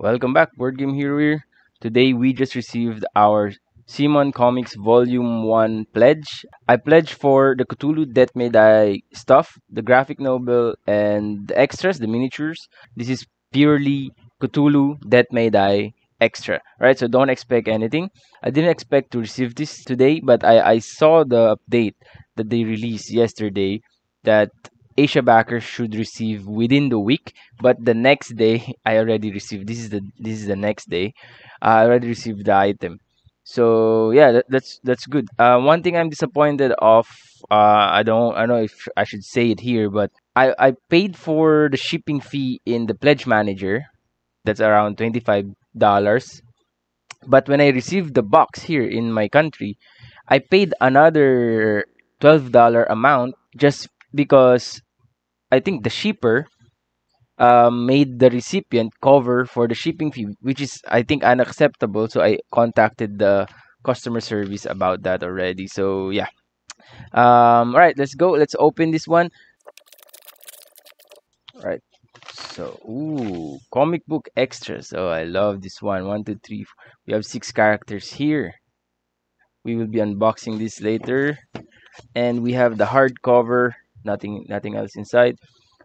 Welcome back, Board Game Hero. Today we just received our CMON Comics Volume 1 pledge. I pledged for the Cthulhu Death May Die stuff, the graphic novel, and the extras, the miniatures. This is purely Cthulhu Death May Die extra, right? So don't expect anything. I didn't expect to receive this today, but I, I saw the update that they released yesterday that Asia backers should receive within the week, but the next day I already received. This is the this is the next day. I already received the item. So yeah, that, that's that's good. Uh, one thing I'm disappointed of. Uh, I don't I don't know if I should say it here, but I I paid for the shipping fee in the pledge manager. That's around twenty five dollars. But when I received the box here in my country, I paid another twelve dollar amount just because I think the shipper um, made the recipient cover for the shipping fee, which is I think unacceptable. So I contacted the customer service about that already. So yeah. Um, all right, let's go. Let's open this one. All right. So, ooh, comic book extras. Oh, I love this one. One, two, three. Four. We have six characters here. We will be unboxing this later. And we have the hardcover nothing nothing else inside.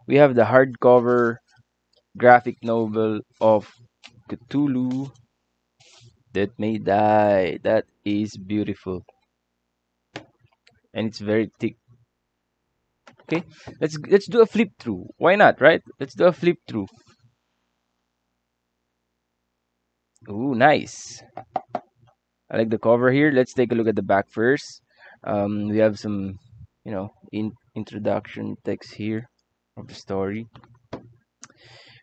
We have the hardcover graphic novel of Cthulhu Death May Die. That is beautiful. And it's very thick. Okay? Let's let's do a flip through. Why not right? Let's do a flip through. Ooh, nice. I like the cover here. Let's take a look at the back first. Um, we have some you know in introduction text here of the story.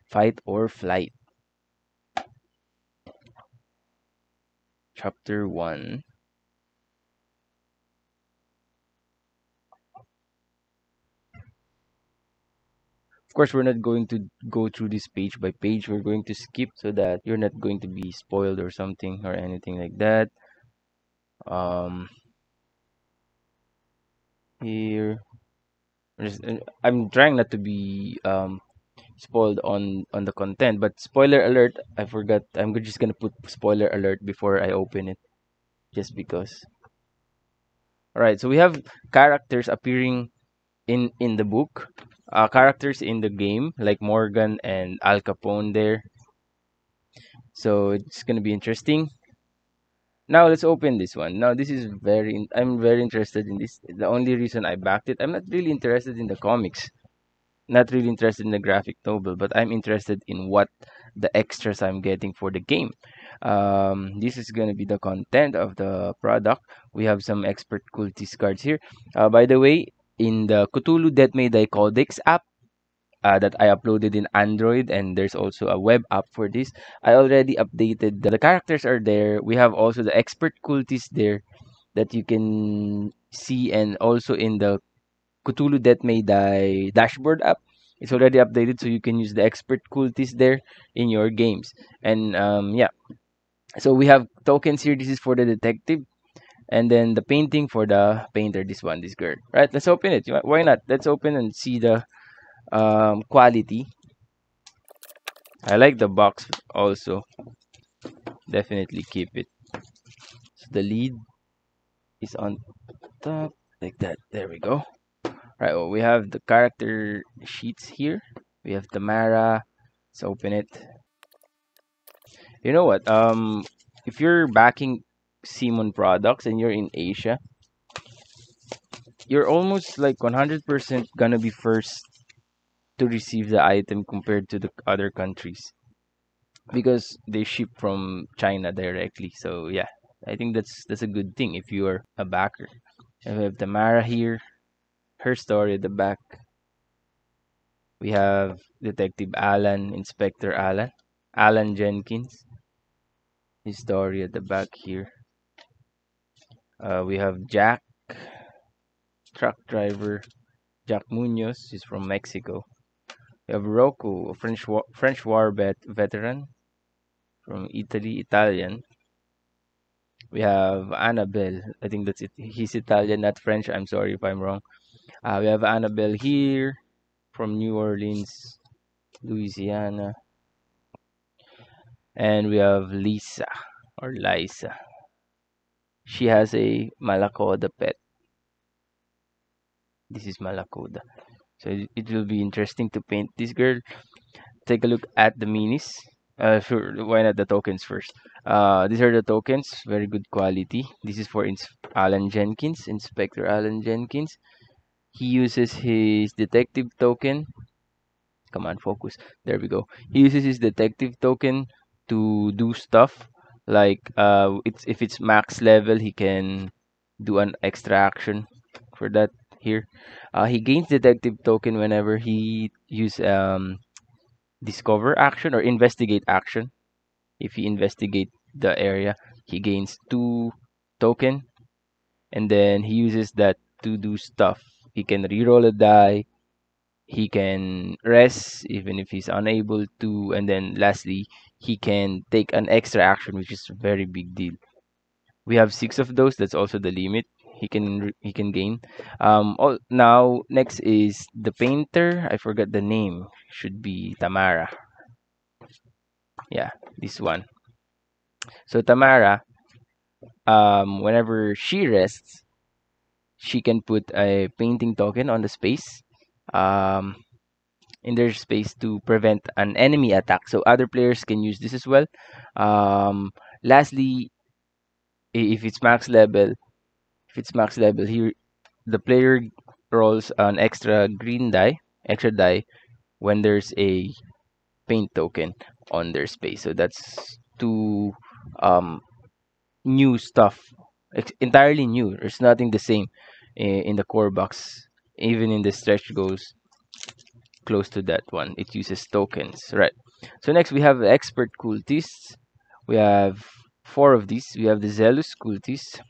Fight or flight. Chapter 1 of course we're not going to go through this page by page. We're going to skip so that you're not going to be spoiled or something or anything like that. Um here I'm trying not to be um spoiled on on the content but spoiler alert I forgot I'm just gonna put spoiler alert before I open it just because. Alright so we have characters appearing in in the book. Uh, characters in the game like Morgan and Al Capone there. So it's gonna be interesting now let's open this one. Now this is very i'm very interested in this. The only reason i backed it i'm not really interested in the comics. Not really interested in the graphic novel but i'm interested in what the extras i'm getting for the game. Um, this is going to be the content of the product. We have some expert cultist cards here. Uh, by the way in the cthulhu death may die codex app uh, that I uploaded in Android and there's also a web app for this. I already updated the characters are there. We have also the expert cultists there that you can see and also in the Cthulhu Death May Die dashboard app. It's already updated so you can use the expert cultists there in your games. And um, yeah. So we have tokens here. This is for the detective. And then the painting for the painter, this one, this girl. Right, let's open it. Why not? Let's open and see the um, quality. I like the box also. Definitely keep it. So the lead is on top like that. There we go. Right well we have the character sheets here. We have Tamara. Let's open it. You know what? Um if you're backing CMON products and you're in Asia you're almost like 100% gonna be first to receive the item compared to the other countries because they ship from China directly. So yeah, I think that's that's a good thing if you are a backer. And we have Tamara here, her story at the back. We have Detective Alan, Inspector Alan, Alan Jenkins. His story at the back here. Uh, we have Jack, truck driver. Jack Munoz is from Mexico. We have Rocco, a French war, French war vet, veteran from Italy, Italian. We have Annabelle. I think that's it. He's Italian, not French. I'm sorry if I'm wrong. Uh, we have Annabelle here from New Orleans, Louisiana. And we have Lisa or Lisa. She has a Malacoda pet. This is Malacoda. So it, will be interesting to paint this girl. Take a look at the minis. Uh, sure, why not the tokens first? Uh, these are the tokens, very good quality. This is for Ins Alan Jenkins, Inspector Alan Jenkins. He uses his detective token. Come on, focus. There we go. He uses his detective token to do stuff like uh, it's if it's max level, he can do an extra action for that here. Uh, he gains detective token whenever he use um discover action or investigate action. If he investigate the area, he gains two token, and then he uses that to do stuff. He can reroll a die. He can rest even if he's unable to, and then lastly, he can take an extra action, which is a very big deal. We have six of those. That's also the limit he can he can gain. Um, all, now next is the painter. I forgot the name. Should be Tamara. Yeah, this one. So Tamara, um, whenever she rests, she can put a painting token on the space. Um, in their space to prevent an enemy attack. So other players can use this as well. Um, lastly, if it's max level, it's max level, here the player rolls an extra green die, extra die when there's a paint token on their space. So that's two um, new stuff, Ex- entirely new. There's nothing the same in, in the core box. Even in the stretch goals, close to that one. It uses tokens, right? So next we have expert cultists. We have four of these. We have the zealous cultist.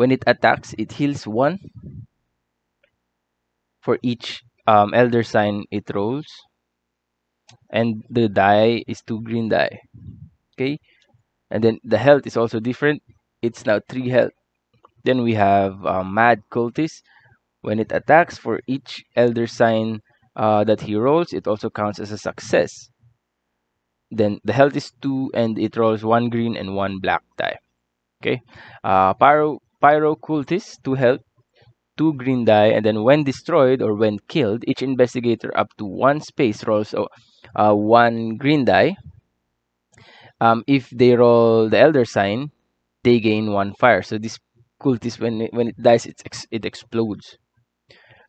When it attacks, it heals one for each um, elder sign it rolls, and the die is two green die. Okay, and then the health is also different. It's now three health. Then we have um, mad cultist. When it attacks for each elder sign uh, that he rolls, it also counts as a success. Then the health is 2 and it rolls 1 green and 1 black die. Okay. Uh, pyro, pyro cultist, 2 health, 2 green die, and then when destroyed or when killed, each investigator up to 1 space rolls uh, 1 green die. Um, if they roll the elder sign, they gain 1 fire. So this cultist, when it, when it dies, it, ex it explodes.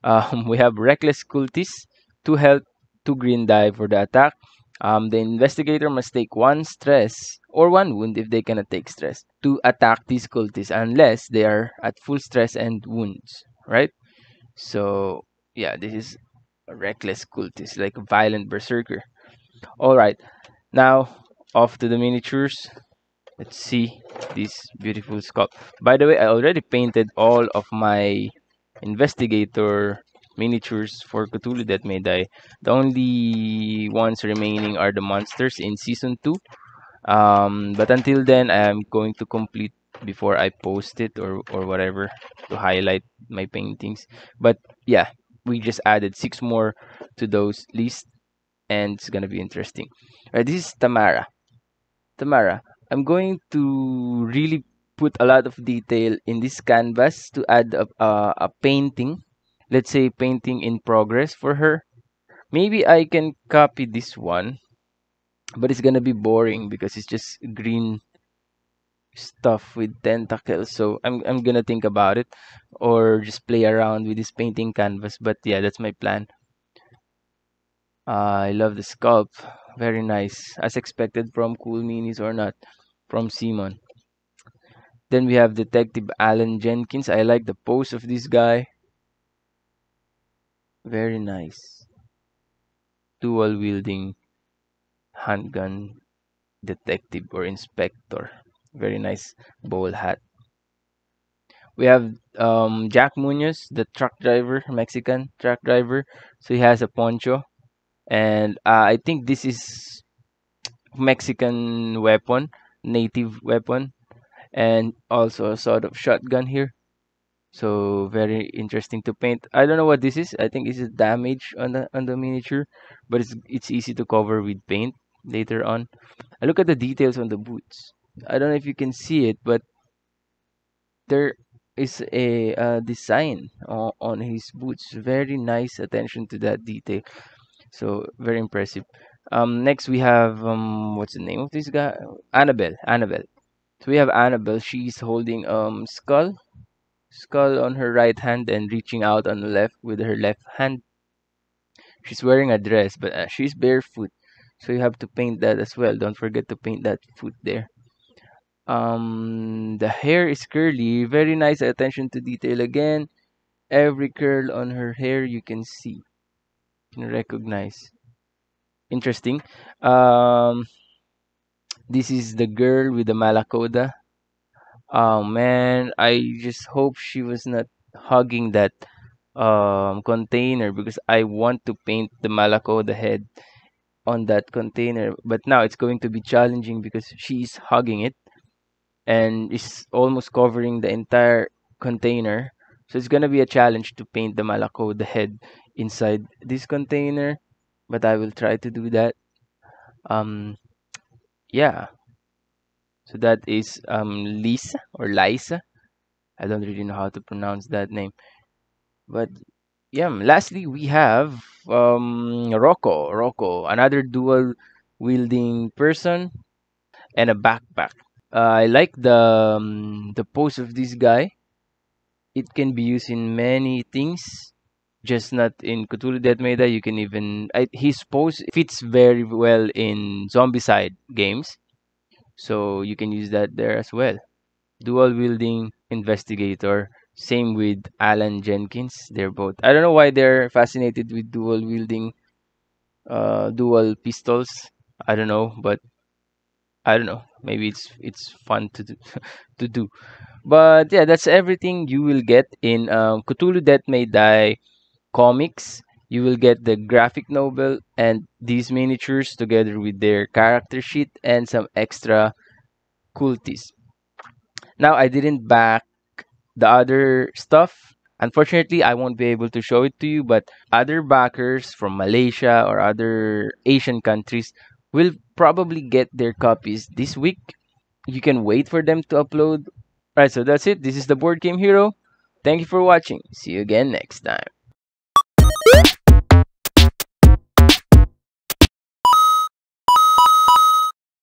Um, we have reckless cultist, to help two green die for the attack. Um, the investigator must take one stress or one wound if they cannot take stress to attack these cultists unless they are at full stress and wounds, right? So yeah, this is a reckless cultist, like a violent berserker. All right, now off to the miniatures. Let's see this beautiful sculpt. By the way, I already painted all of my investigator miniatures for Cthulhu Death May Die. The only ones remaining are the monsters in season 2. Um, but until then, I'm going to complete before I post it or, or whatever to highlight my paintings. But yeah, we just added six more to those list and it's gonna be interesting. Alright, this is Tamara. Tamara, I'm going to really put a lot of detail in this canvas to add a, a, a painting let's say painting in progress for her maybe I can copy this one but it's gonna be boring because it's just green stuff with tentacles. So I'm, I'm gonna think about it or just play around with this painting canvas. But yeah that's my plan. Uh, I love the sculpt. Very nice. As expected from cool minis or not from CMON. Then we have Detective Alan Jenkins. I like the pose of this guy. Very nice. Dual wielding handgun detective or inspector. Very nice bowl hat. We have um, Jack Munoz, the truck driver, Mexican truck driver. So he has a poncho. And uh, I think this is Mexican weapon, native weapon. And also a sort of shotgun here so very interesting to paint i don't know what this is i think this is damage on the on the miniature but it's it's easy to cover with paint later on. I look at the details on the boots. I don't know if you can see it, but there is a uh, design on, on his boots. Very nice attention to that detail. So very impressive. Um, next we have um, what's the name of this guy? Annabelle. Annabelle. So we have Annabelle. She's holding um skull, skull on her right hand and reaching out on the left with her left hand. She's wearing a dress, but uh, she's barefoot, so you have to paint that as well. Don't forget to paint that foot there. Um, the hair is curly. Very nice attention to detail again. Every curl on her hair you can see, you can recognize. Interesting. Um, this is the girl with the malacoda. Oh man, I just hope she was not hugging that um container because I want to paint the malacoda head on that container. But now it's going to be challenging because she's hugging it and is almost covering the entire container. So it's gonna be a challenge to paint the malacoda head inside this container, but I will try to do that. Um, yeah. So that is um Lisa or Lisa. I don't really know how to pronounce that name. But yeah, lastly we have um Rocco. Rocco, another dual wielding person and a backpack. Uh, I like the um, the pose of this guy. It can be used in many things, just not in Cthulhu Death May Die. You can even I, his pose fits very well in Zombicide games, so you can use that there as well. Dual wielding investigator. Same with Alan Jenkins. They're both. I don't know why they're fascinated with dual wielding, uh, dual pistols. I don't know, but I don't know. Maybe it's it's fun to do, to do. But yeah, that's everything you will get in um, Cthulhu Death May Die comics. You will get the graphic novel and these miniatures together with their character sheet and some extra cultists. Now I didn't back the other stuff. Unfortunately, I won't be able to show it to you, but other backers from Malaysia or other Asian countries will probably get their copies this week. You can wait for them to upload. Alright, so that's it. This is the Board Game Hero. Thank you for watching. See you again next time.